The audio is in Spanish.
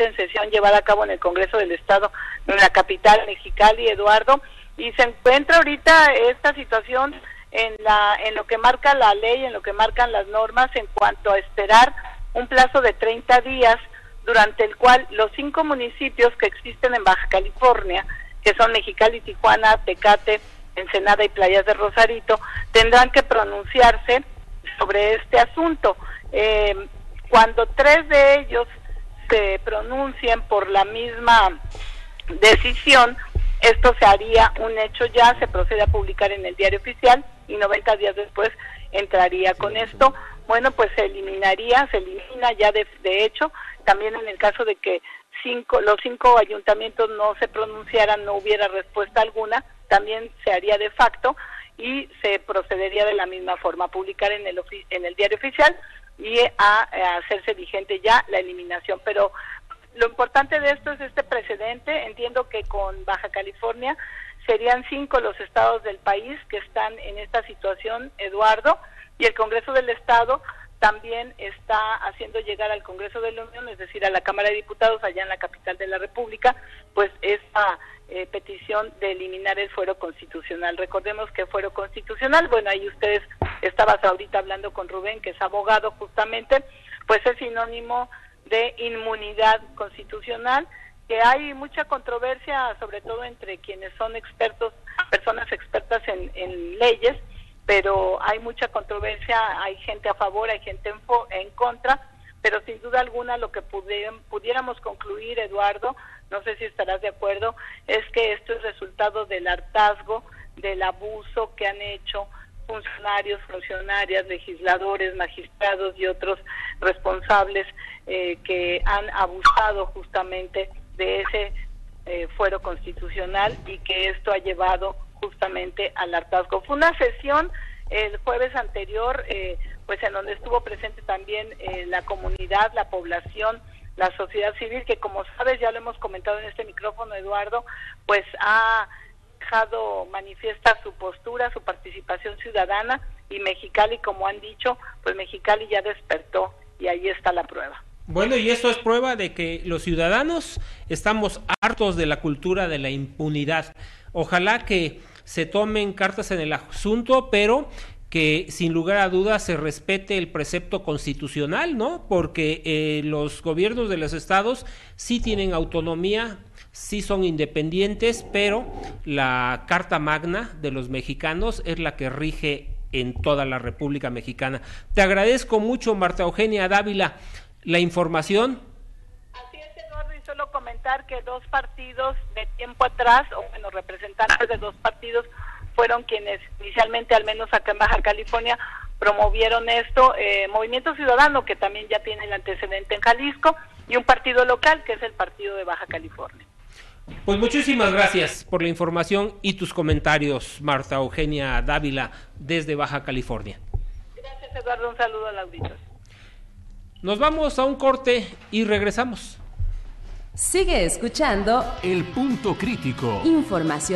en sesión llevada a cabo en el Congreso del Estado, en la capital, Mexicali, Eduardo, y se encuentra ahorita esta situación en, la, en lo que marca la ley, en lo que marcan las normas en cuanto a esperar un plazo de 30 días durante el cual los cinco municipios que existen en Baja California, que son Mexicali, Tijuana, Tecate, Ensenada y Playas de Rosarito, tendrán que pronunciarse sobre este asunto. Eh, cuando tres de ellos se pronuncien por la misma decisión, esto se haría un hecho ya, se procede a publicar en el diario oficial y 90 días después entraría con esto. Bueno, pues se eliminaría, se elimina ya de, de hecho, también en el caso de que cinco, los cinco ayuntamientos no se pronunciaran, no hubiera respuesta alguna, también se haría de facto y se procedería de la misma forma publicar en el, en el diario oficial y a, a hacerse vigente ya la eliminación. Pero lo importante de esto es este precedente. Entiendo que con Baja California serían cinco los estados del país que están en esta situación, Eduardo, y el Congreso del Estado también está haciendo llegar al Congreso de la Unión, es decir, a la Cámara de Diputados allá en la capital de la República, pues esta eh, petición de eliminar el fuero constitucional. Recordemos que fuero constitucional, bueno, ahí ustedes estabas ahorita hablando con Rubén, que es abogado justamente, pues es sinónimo de inmunidad constitucional, que hay mucha controversia, sobre todo entre quienes son expertos, personas expertas en, en leyes, pero hay mucha controversia, hay gente a favor, hay gente en, en contra, pero sin duda alguna lo que pudiéramos concluir, Eduardo, no sé si estarás de acuerdo, es que esto es resultado del hartazgo, del abuso que han hecho funcionarios, funcionarias, legisladores, magistrados y otros responsables eh, que han abusado justamente de ese eh, fuero constitucional y que esto ha llevado justamente al hartazgo. Fue una sesión el jueves anterior, eh, pues en donde estuvo presente también eh, la comunidad, la población, la sociedad civil, que como sabes, ya lo hemos comentado en este micrófono, Eduardo, pues ha dejado manifiesta su postura, su participación ciudadana y Mexicali, como han dicho, pues Mexicali ya despertó y ahí está la prueba. Bueno, y esto es prueba de que los ciudadanos estamos hartos de la cultura de la impunidad. Ojalá que se tomen cartas en el asunto, pero que sin lugar a dudas se respete el precepto constitucional, ¿no? Porque eh, los gobiernos de los estados sí tienen autonomía, sí son independientes, pero la Carta Magna de los mexicanos es la que rige en toda la República Mexicana. Te agradezco mucho, Marta Eugenia Dávila, la información comentar que dos partidos de tiempo atrás, o bueno, representantes de dos partidos, fueron quienes inicialmente, al menos acá en Baja California, promovieron esto, eh, Movimiento Ciudadano, que también ya tiene el antecedente en Jalisco, y un partido local, que es el Partido de Baja California. Pues muchísimas gracias por la información y tus comentarios, Marta Eugenia Dávila, desde Baja California. Gracias, Eduardo. Un saludo al auditor. Nos vamos a un corte y regresamos. Sigue escuchando El Punto Crítico. Información